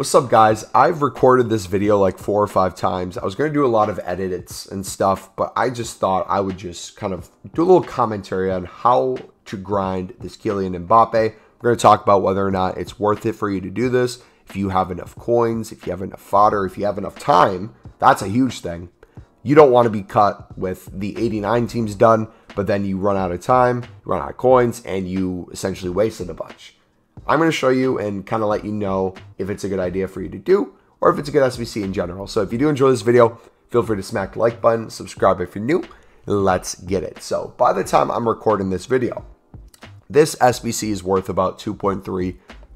What's up guys? I've recorded this video like four or five times. I was going to do a lot of edits and stuff, but I just thought I would just kind of do a little commentary on how to grind this Kylian Mbappe. We're going to talk about whether or not it's worth it for you to do this. If you have enough coins, if you have enough fodder, if you have enough time, that's a huge thing. You don't want to be cut with the 89 teams done, but then you run out of time, run out of coins, and you essentially wasted a bunch. I'm going to show you and kind of let you know if it's a good idea for you to do or if it's a good SBC in general. So if you do enjoy this video, feel free to smack the like button, subscribe if you're new, let's get it. So by the time I'm recording this video, this SBC is worth about 2.3,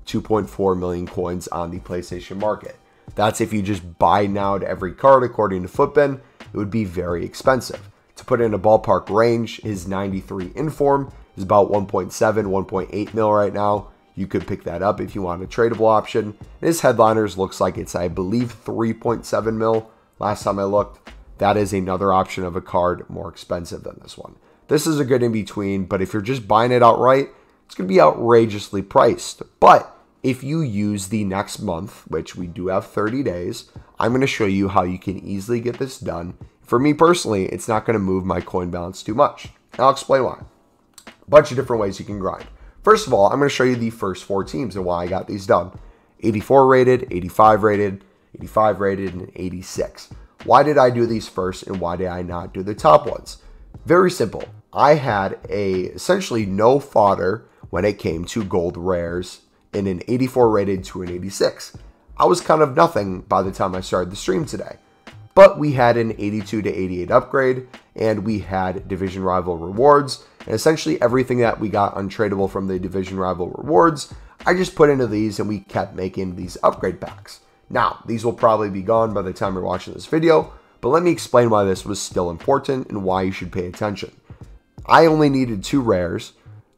2.4 million coins on the PlayStation market. That's if you just buy now to every card according to Futbin, it would be very expensive. To put in a ballpark range, his 93 inform is about 1.7, 1.8 mil right now. You could pick that up if you want a tradable option. His headliners looks like it's, I believe, 3.7 mil. Last time I looked, that is another option of a card more expensive than this one. This is a good in between, but if you're just buying it outright, it's going to be outrageously priced. But if you use the next month, which we do have 30 days, I'm going to show you how you can easily get this done. For me personally, it's not going to move my coin balance too much. I'll explain why. A bunch of different ways you can grind. First of all, I'm going to show you the first four teams and why I got these done. 84 rated, 85 rated, 85 rated, and 86. Why did I do these first and why did I not do the top ones? Very simple. I had a essentially no fodder when it came to gold rares in an 84 rated to an 86. I was kind of nothing by the time I started the stream today. But we had an 82 to 88 upgrade and we had division rival rewards and essentially everything that we got untradeable from the division rival rewards, I just put into these and we kept making these upgrade packs. Now, these will probably be gone by the time you're watching this video, but let me explain why this was still important and why you should pay attention. I only needed two rares.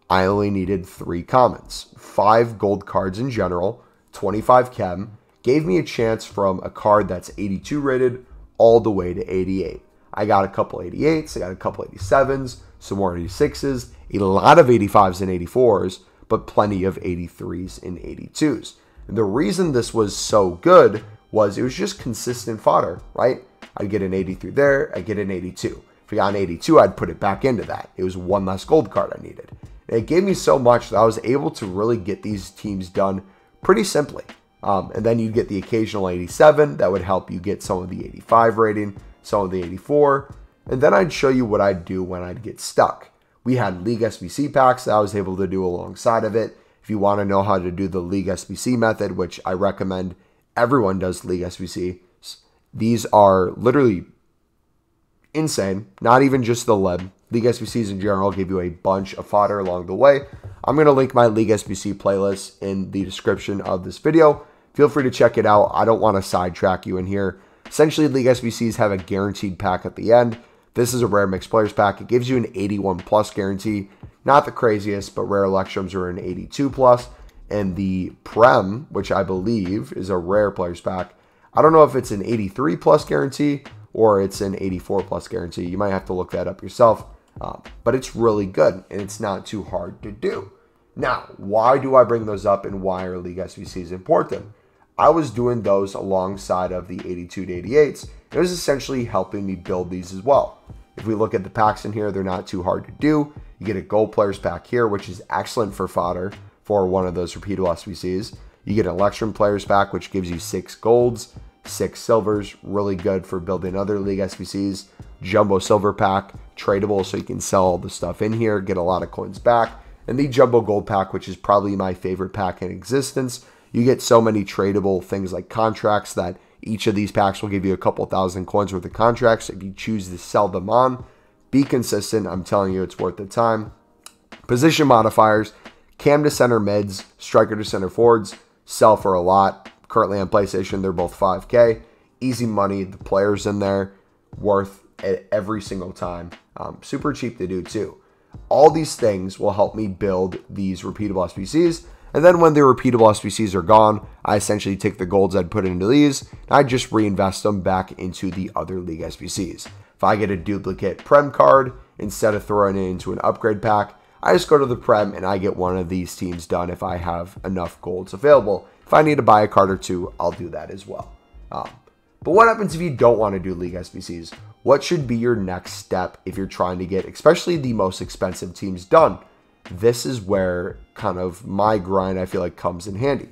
I only needed three commons, five gold cards in general, 25 chem, gave me a chance from a card that's 82 rated all the way to 88. I got a couple 88s, I got a couple 87s, some more 86s, a lot of 85s and 84s, but plenty of 83s and 82s. And the reason this was so good was it was just consistent fodder, right? I'd get an 83 there, I'd get an 82. If I got an 82, I'd put it back into that. It was one less gold card I needed. It gave me so much that I was able to really get these teams done pretty simply. Um, and then you'd get the occasional 87 that would help you get some of the 85 rating, some of the 84, and then I'd show you what I'd do when I'd get stuck. We had League SBC packs that I was able to do alongside of it. If you want to know how to do the League SBC method, which I recommend everyone does League SBC, these are literally insane. Not even just the LEB. League SBCs in general give you a bunch of fodder along the way. I'm going to link my League SBC playlist in the description of this video. Feel free to check it out. I don't want to sidetrack you in here. Essentially, League SBCs have a guaranteed pack at the end. This is a rare mixed players pack. It gives you an 81 plus guarantee. Not the craziest, but rare electrums are an 82 plus. And the Prem, which I believe is a rare players pack, I don't know if it's an 83 plus guarantee or it's an 84 plus guarantee. You might have to look that up yourself. Uh, but it's really good and it's not too hard to do. Now, why do I bring those up and why are League SBCs important? I was doing those alongside of the 82 to 88s. It was essentially helping me build these as well. If we look at the packs in here, they're not too hard to do. You get a gold players pack here, which is excellent for fodder for one of those repeatable SBCs. You get an Electrum players pack, which gives you six golds, six silvers, really good for building other league SBCs. Jumbo silver pack, tradable, so you can sell all the stuff in here, get a lot of coins back. And the jumbo gold pack, which is probably my favorite pack in existence. You get so many tradable things like contracts that each of these packs will give you a couple thousand coins worth of contracts if you choose to sell them on. Be consistent. I'm telling you, it's worth the time. Position modifiers, cam to center mids, striker to center forwards, sell for a lot. Currently on PlayStation, they're both 5K. Easy money. The players in there worth it every single time. Um, super cheap to do too. All these things will help me build these repeatable SBCs and then when the repeatable SBCs are gone, I essentially take the golds I'd put into these, and I just reinvest them back into the other league SBCs. If I get a duplicate Prem card, instead of throwing it into an upgrade pack, I just go to the Prem and I get one of these teams done if I have enough golds available. If I need to buy a card or two, I'll do that as well. Um, but what happens if you don't want to do League SBCs? What should be your next step if you're trying to get, especially the most expensive teams done? This is where kind of my grind, I feel like, comes in handy.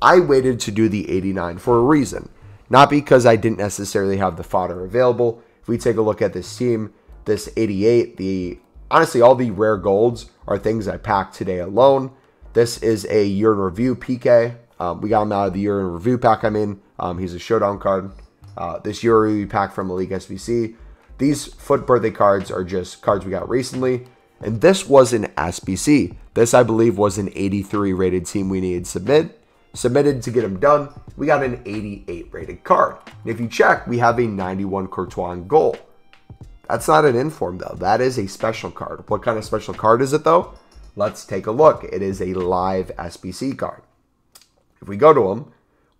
I waited to do the 89 for a reason, not because I didn't necessarily have the fodder available. If we take a look at this team, this 88, the honestly, all the rare golds are things I packed today alone. This is a year in review PK. Um, we got him out of the year in review pack I'm in. Um, he's a showdown card. Uh, this year we pack from the League SBC. These FUT birthday cards are just cards we got recently. And this was an SBC. This, I believe, was an 83 rated team we needed submit. Submitted to get him done. We got an 88 rated card. And if you check, we have a 91 Courtois goal. That's not an inform though. That is a special card. What kind of special card is it though? Let's take a look. It is a live SBC card. If we go to him,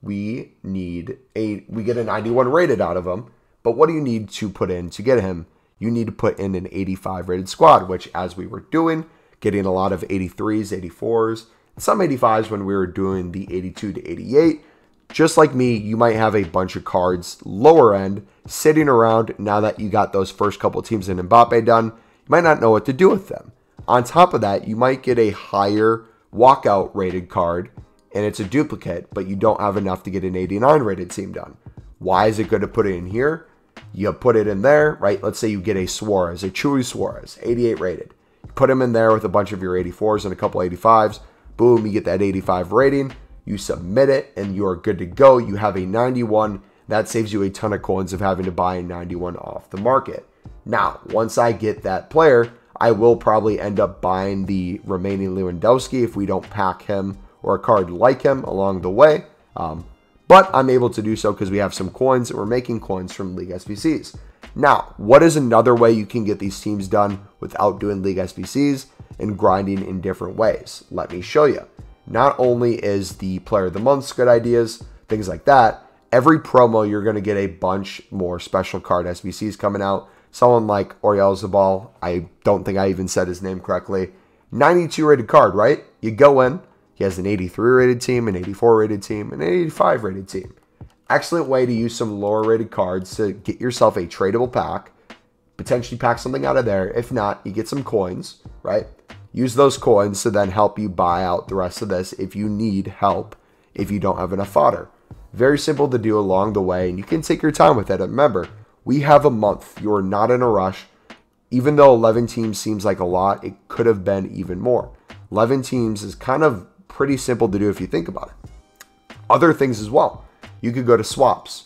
we need a we get a 91 rated out of him. But what do you need to put in to get him? You need to put in an 85 rated squad, which as we were doing, getting a lot of 83s, 84s, some 85s when we were doing the 82 to 88. Just like me, you might have a bunch of cards lower end sitting around now that you got those first couple teams in Mbappe done. You might not know what to do with them. On top of that, you might get a higher walkout rated card and it's a duplicate, but you don't have enough to get an 89 rated team done. Why is it good to put it in here? You put it in there, right? Let's say you get a Suarez, a Chuy Suarez, 88 rated. You put him in there with a bunch of your 84s and a couple 85s. Boom, you get that 85 rating. You submit it and you're good to go. You have a 91. That saves you a ton of coins of having to buy a 91 off the market. Now, once I get that player, I will probably end up buying the remaining Lewandowski if we don't pack him or a card like him along the way. Um, but I'm able to do so because we have some coins and we're making coins from League SBCs. Now, what is another way you can get these teams done without doing League SBCs and grinding in different ways? Let me show you. Not only is the Player of the Month's good ideas, things like that, every promo you're going to get a bunch more special card SBCs coming out. Someone like Oyarzabal, I don't think I even said his name correctly. 92 rated card, right? You go in, he has an 83 rated team, an 84 rated team, and an 85 rated team. Excellent way to use some lower rated cards to get yourself a tradable pack, potentially pack something out of there. If not, you get some coins, right? Use those coins to then help you buy out the rest of this if you need help, if you don't have enough fodder. Very simple to do along the way, and you can take your time with it. remember, we have a month. You are not in a rush. Even though 11 teams seems like a lot, it could have been even more. 11 teams is kind of pretty simple to do if you think about it. Other things as well. You could go to swaps.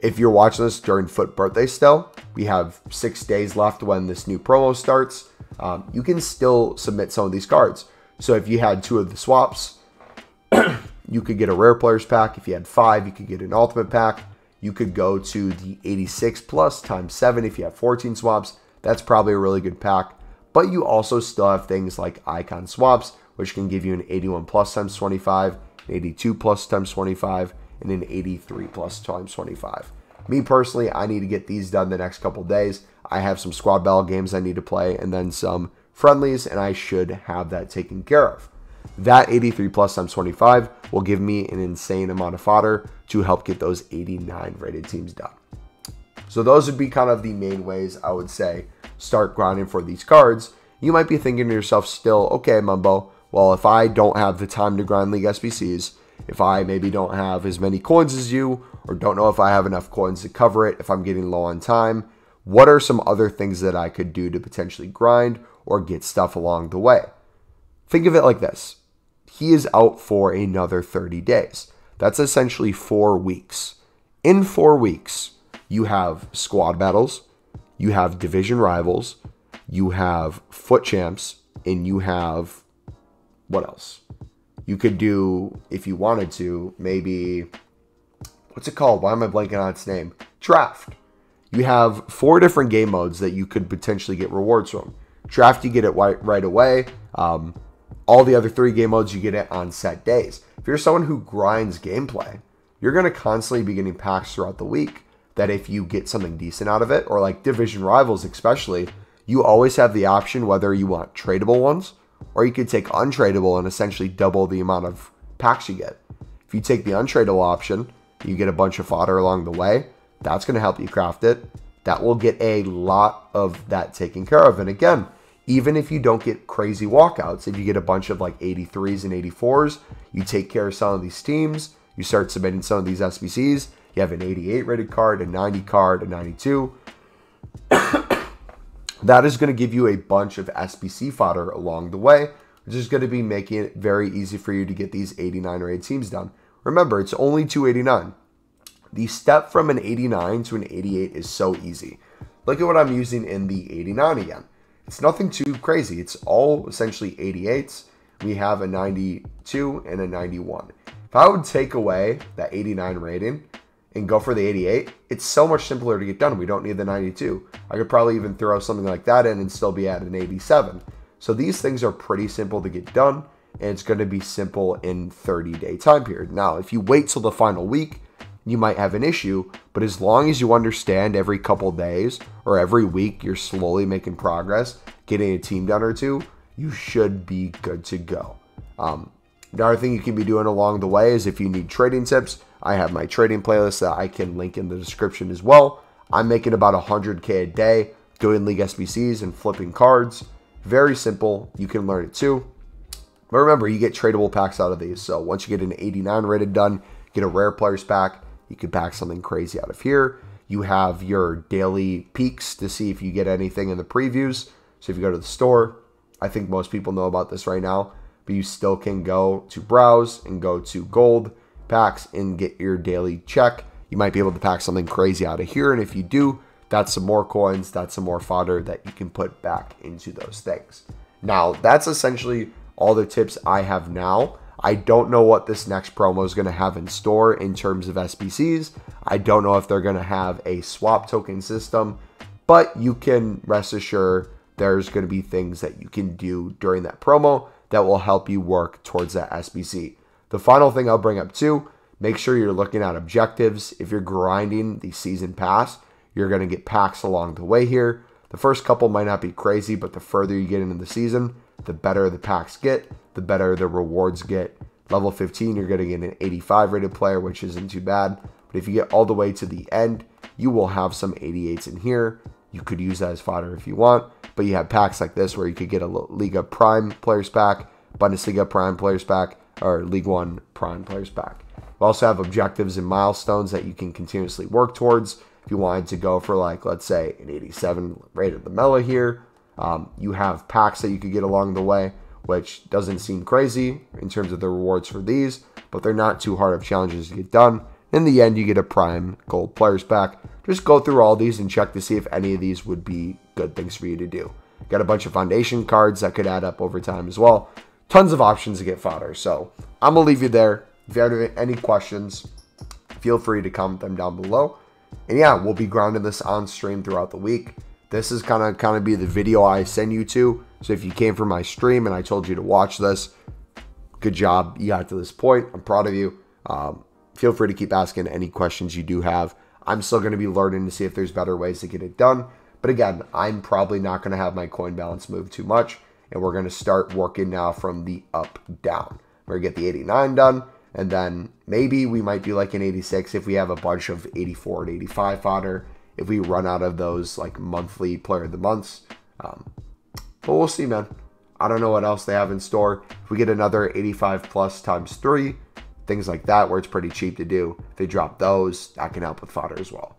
If you're watching this during FUT Birthday still, we have six days left when this new promo starts. Um, you can still submit some of these cards. So if you had two of the swaps, you could get a rare players pack. If you had five, you could get an ultimate pack. You could go to the 86 plus times seven if you have 14 swaps. That's probably a really good pack. But you also still have things like icon swaps, which can give you an 81 plus times 25, an 82 plus times 25, and an 83 plus times 25. Me personally, I need to get these done the next couple days. I have some squad battle games I need to play and then some friendlies, and I should have that taken care of. That 83 plus times 25 will give me an insane amount of fodder to help get those 89 rated teams done. So those would be kind of the main ways I would say start grinding for these cards. You might be thinking to yourself still, okay, Mumbo, well, if I don't have the time to grind League SBCs, if I maybe don't have as many coins as you, or don't know if I have enough coins to cover it, if I'm getting low on time, what are some other things that I could do to potentially grind or get stuff along the way? Think of it like this he is out for another 30 days. That's essentially four weeks. In four weeks, you have squad battles, you have division rivals, you have FUT champs, and you have what else? You could do, if you wanted to, maybe, what's it called? Why am I blanking on its name? Draft. You have four different game modes that you could potentially get rewards from. Draft, you get it right, right away. Um, all the other three game modes, you get it on set days. If you're someone who grinds gameplay, you're going to constantly be getting packs throughout the week that if you get something decent out of it, or like division rivals especially, you always have the option whether you want tradable ones or you could take untradeable and essentially double the amount of packs you get. If you take the untradeable option, you get a bunch of fodder along the way. That's going to help you craft it. That will get a lot of that taken care of. And again, even if you don't get crazy walkouts, if you get a bunch of like 83s and 84s, you take care of some of these teams, you start submitting some of these SBCs, you have an 88 rated card, a 90 card, a 92. That is going to give you a bunch of SBC fodder along the way, which is going to be making it very easy for you to get these 89 or rated teams done. Remember, it's only 289. The step from an 89 to an 88 is so easy. Look at what I'm using in the 89 again. It's nothing too crazy. It's all essentially 88s. We have a 92 and a 91. If I would take away that 89 rating and go for the 88, it's so much simpler to get done. We don't need the 92. I could probably even throw something like that in and still be at an 87. So these things are pretty simple to get done, and it's going to be simple in 30 day time period. Now, if you wait till the final week, you might have an issue, but as long as you understand every couple days or every week you're slowly making progress, getting a team done or two, you should be good to go. Um, another thing you can be doing along the way is if you need trading tips, I have my trading playlist that I can link in the description as well. I'm making about 100k a day doing League SBCs and flipping cards. Very simple. You can learn it too. But remember, you get tradable packs out of these. So once you get an 89 rated done, get a rare players pack. You can pack something crazy out of here. You have your daily peaks to see if you get anything in the previews. So if you go to the store, I think most people know about this right now, but you still can go to browse and go to gold packs and get your daily check. You might be able to pack something crazy out of here. And if you do, that's some more coins, that's some more fodder that you can put back into those things. Now, that's essentially all the tips I have now. I don't know what this next promo is going to have in store in terms of SBCs. I don't know if they're going to have a swap token system, but you can rest assured there's going to be things that you can do during that promo that will help you work towards that SBC. The final thing I'll bring up too, make sure you're looking at objectives. If you're grinding the season pass, you're going to get packs along the way here. The first couple might not be crazy, but the further you get into the season, the better the packs get, the better the rewards get. Level 15, you're getting an 85 rated player, which isn't too bad. But if you get all the way to the end, you will have some 88s in here. You could use that as fodder if you want. But you have packs like this where you could get a Liga Prime players pack, Bundesliga Prime players pack, or League One Prime players pack. We also have objectives and milestones that you can continuously work towards. If you wanted to go for like, let's say, an 87 rated Lamela here, um, you have packs that you could get along the way, which doesn't seem crazy in terms of the rewards for these, but they're not too hard of challenges to get done. In the end, you get a Prime Gold Players Pack. Just go through all these and check to see if any of these would be good things for you to do. Got a bunch of foundation cards that could add up over time as well. Tons of options to get fodder. So I'm going to leave you there. If you have any questions, feel free to comment them down below. And yeah, we'll be grounding this on stream throughout the week. This is kind of kind of be the video I send you to. So if you came from my stream and I told you to watch this, good job. You got to this point. I'm proud of you. Um, feel free to keep asking any questions you do have. I'm still going to be learning to see if there's better ways to get it done. But again, I'm probably not going to have my coin balance move too much. And we're going to start working now from the up down. We're going to get the 89 done. And then maybe we might do like an 86 if we have a bunch of 84 and 85 fodder. If we run out of those like monthly player of the months. Um, but we'll see, man. I don't know what else they have in store. If we get another 85 plus times three, things like that, where it's pretty cheap to do, if they drop those, that can help with fodder as well.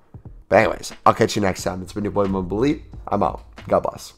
But anyways, I'll catch you next time. It's been your boy Mumbo I'm out. God bless.